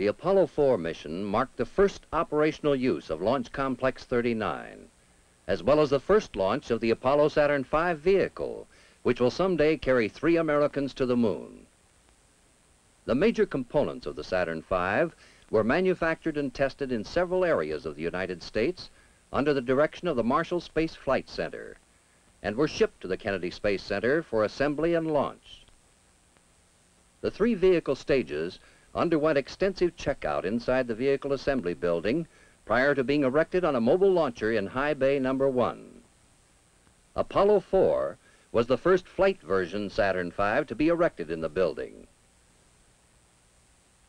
The Apollo 4 mission marked the first operational use of Launch Complex 39, as well as the first launch of the Apollo Saturn V vehicle, which will someday carry three Americans to the moon. The major components of the Saturn V were manufactured and tested in several areas of the United States under the direction of the Marshall Space Flight Center and were shipped to the Kennedy Space Center for assembly and launch. The three vehicle stages underwent extensive checkout inside the vehicle assembly building prior to being erected on a mobile launcher in High Bay Number 1. Apollo 4 was the first flight version Saturn V to be erected in the building.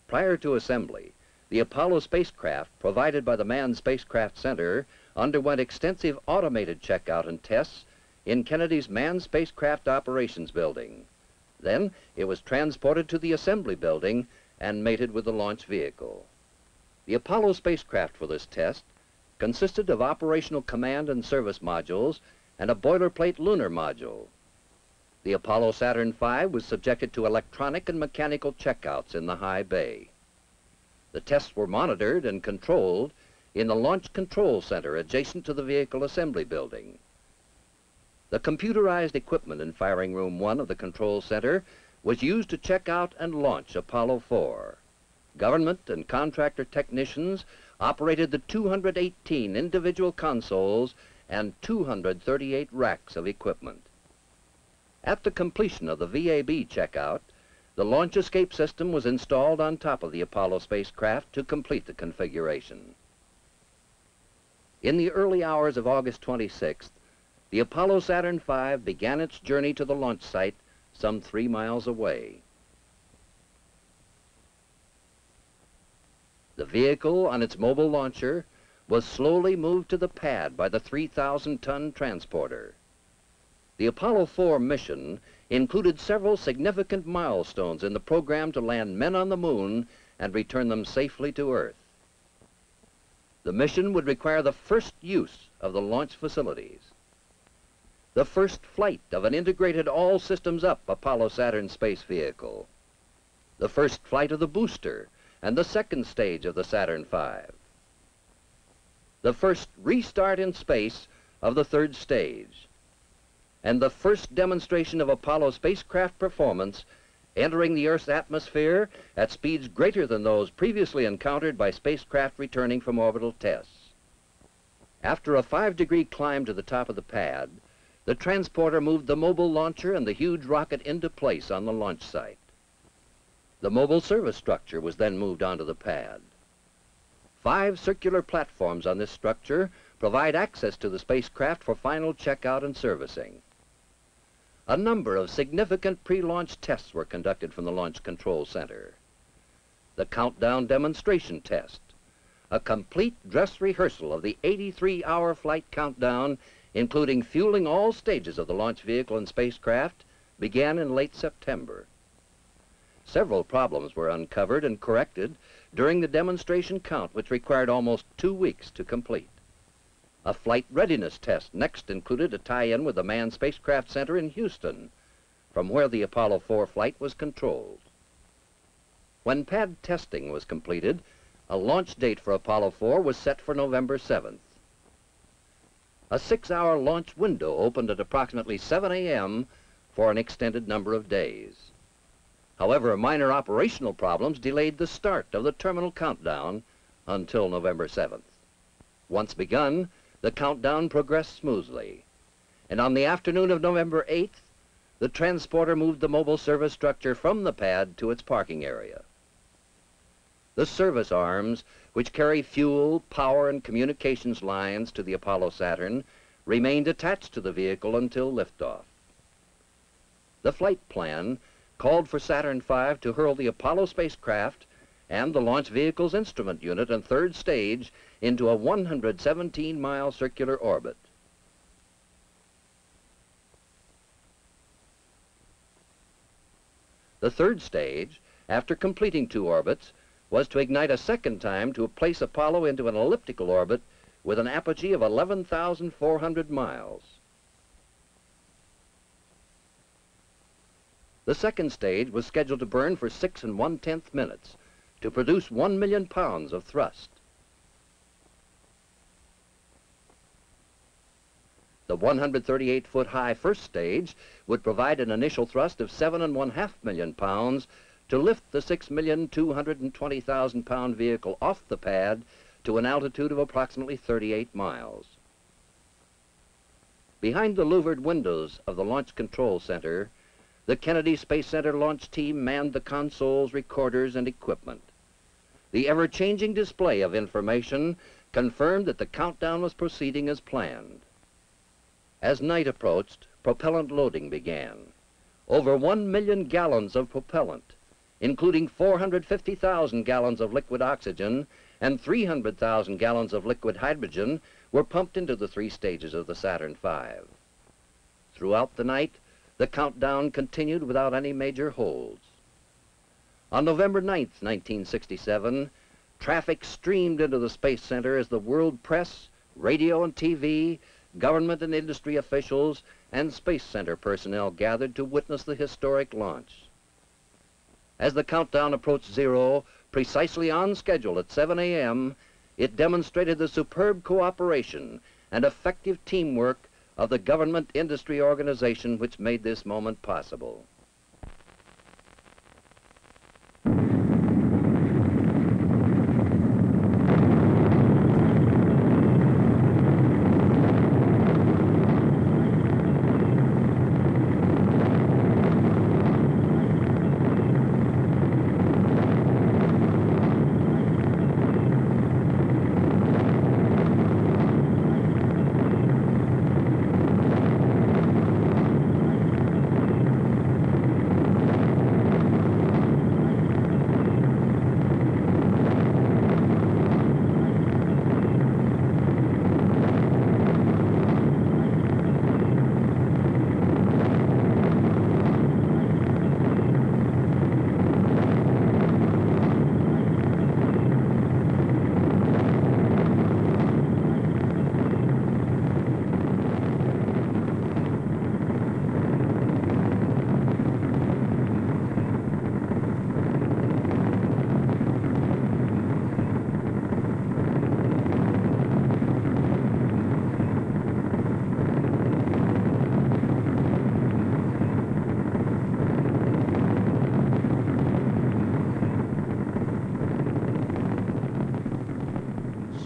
Prior to assembly, the Apollo spacecraft provided by the Manned Spacecraft Center underwent extensive automated checkout and tests in Kennedy's Manned Spacecraft Operations Building. Then it was transported to the assembly building and mated with the launch vehicle. The Apollo spacecraft for this test consisted of operational command and service modules and a boilerplate lunar module. The Apollo Saturn V was subjected to electronic and mechanical checkouts in the high bay. The tests were monitored and controlled in the Launch Control Center adjacent to the Vehicle Assembly Building. The computerized equipment in Firing Room 1 of the Control Center was used to check out and launch Apollo 4. Government and contractor technicians operated the 218 individual consoles and 238 racks of equipment. At the completion of the VAB checkout, the launch escape system was installed on top of the Apollo spacecraft to complete the configuration. In the early hours of August 26th, the Apollo Saturn V began its journey to the launch site some three miles away. The vehicle on its mobile launcher was slowly moved to the pad by the 3,000-ton transporter. The Apollo 4 mission included several significant milestones in the program to land men on the moon and return them safely to Earth. The mission would require the first use of the launch facilities the first flight of an integrated all systems up Apollo Saturn space vehicle, the first flight of the booster and the second stage of the Saturn V, the first restart in space of the third stage, and the first demonstration of Apollo spacecraft performance entering the Earth's atmosphere at speeds greater than those previously encountered by spacecraft returning from orbital tests. After a five-degree climb to the top of the pad, the transporter moved the mobile launcher and the huge rocket into place on the launch site. The mobile service structure was then moved onto the pad. Five circular platforms on this structure provide access to the spacecraft for final checkout and servicing. A number of significant pre-launch tests were conducted from the Launch Control Center. The countdown demonstration test, a complete dress rehearsal of the 83-hour flight countdown including fueling all stages of the launch vehicle and spacecraft, began in late September. Several problems were uncovered and corrected during the demonstration count, which required almost two weeks to complete. A flight readiness test next included a tie-in with the Manned Spacecraft Center in Houston, from where the Apollo 4 flight was controlled. When pad testing was completed, a launch date for Apollo 4 was set for November 7th. A six-hour launch window opened at approximately 7 a.m. for an extended number of days. However, minor operational problems delayed the start of the terminal countdown until November 7th. Once begun, the countdown progressed smoothly. And on the afternoon of November 8th, the transporter moved the mobile service structure from the pad to its parking area. The service arms, which carry fuel, power, and communications lines to the Apollo Saturn, remained attached to the vehicle until liftoff. The flight plan called for Saturn V to hurl the Apollo spacecraft and the launch vehicle's instrument unit and third stage into a 117-mile circular orbit. The third stage, after completing two orbits, was to ignite a second time to place Apollo into an elliptical orbit with an apogee of 11,400 miles. The second stage was scheduled to burn for six and one-tenth minutes to produce one million pounds of thrust. The 138-foot high first stage would provide an initial thrust of seven and one half million pounds to lift the 6,220,000 pound vehicle off the pad to an altitude of approximately 38 miles. Behind the louvered windows of the Launch Control Center, the Kennedy Space Center launch team manned the consoles, recorders, and equipment. The ever-changing display of information confirmed that the countdown was proceeding as planned. As night approached, propellant loading began. Over one million gallons of propellant, including 450,000 gallons of liquid oxygen and 300,000 gallons of liquid hydrogen were pumped into the three stages of the Saturn V. Throughout the night, the countdown continued without any major holds. On November 9, 1967, traffic streamed into the Space Center as the world press, radio and TV, government and industry officials, and Space Center personnel gathered to witness the historic launch. As the countdown approached zero, precisely on schedule at 7 a.m., it demonstrated the superb cooperation and effective teamwork of the government industry organization which made this moment possible.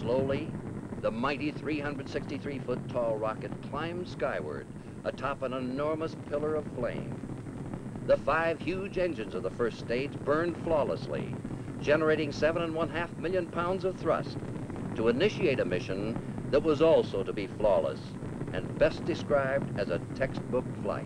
Slowly, the mighty 363-foot tall rocket climbed skyward atop an enormous pillar of flame. The five huge engines of the first stage burned flawlessly, generating seven and one half million pounds of thrust to initiate a mission that was also to be flawless and best described as a textbook flight.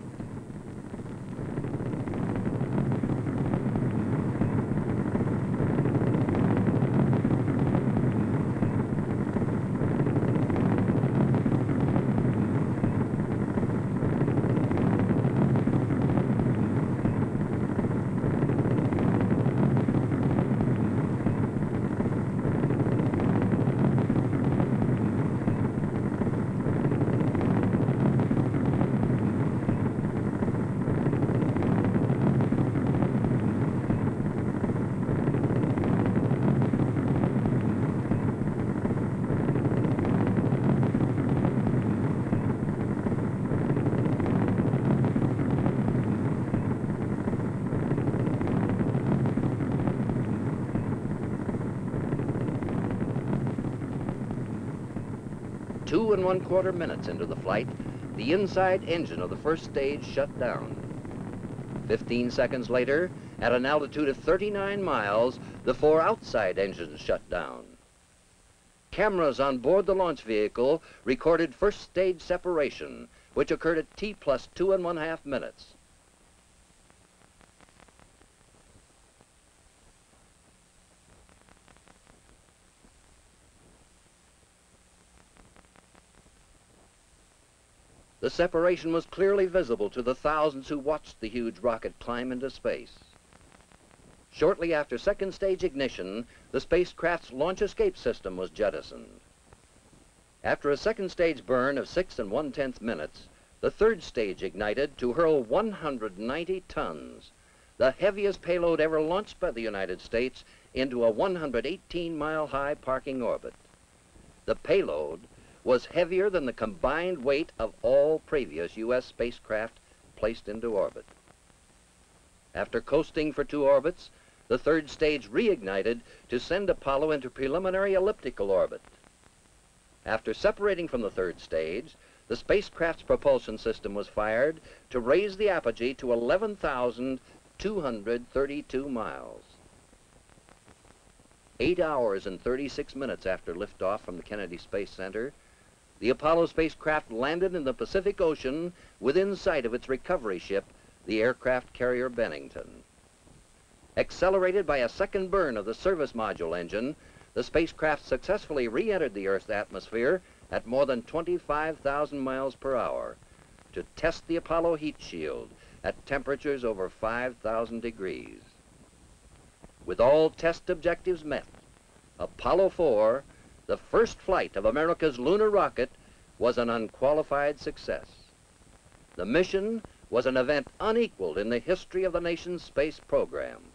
Two and one quarter minutes into the flight, the inside engine of the first stage shut down. 15 seconds later, at an altitude of 39 miles, the four outside engines shut down. Cameras on board the launch vehicle recorded first stage separation, which occurred at T plus two and one half minutes. The separation was clearly visible to the thousands who watched the huge rocket climb into space. Shortly after second stage ignition, the spacecraft's launch escape system was jettisoned. After a second stage burn of six and one-tenth minutes, the third stage ignited to hurl 190 tons, the heaviest payload ever launched by the United States, into a 118-mile-high parking orbit. The payload was heavier than the combined weight of all previous U.S. spacecraft placed into orbit. After coasting for two orbits, the third stage reignited to send Apollo into preliminary elliptical orbit. After separating from the third stage, the spacecraft's propulsion system was fired to raise the apogee to 11,232 miles. Eight hours and 36 minutes after liftoff from the Kennedy Space Center, the Apollo spacecraft landed in the Pacific Ocean within sight of its recovery ship, the aircraft carrier Bennington. Accelerated by a second burn of the service module engine, the spacecraft successfully re-entered the Earth's atmosphere at more than 25,000 miles per hour to test the Apollo heat shield at temperatures over 5,000 degrees. With all test objectives met, Apollo 4, the first flight of America's lunar rocket, was an unqualified success. The mission was an event unequaled in the history of the nation's space program.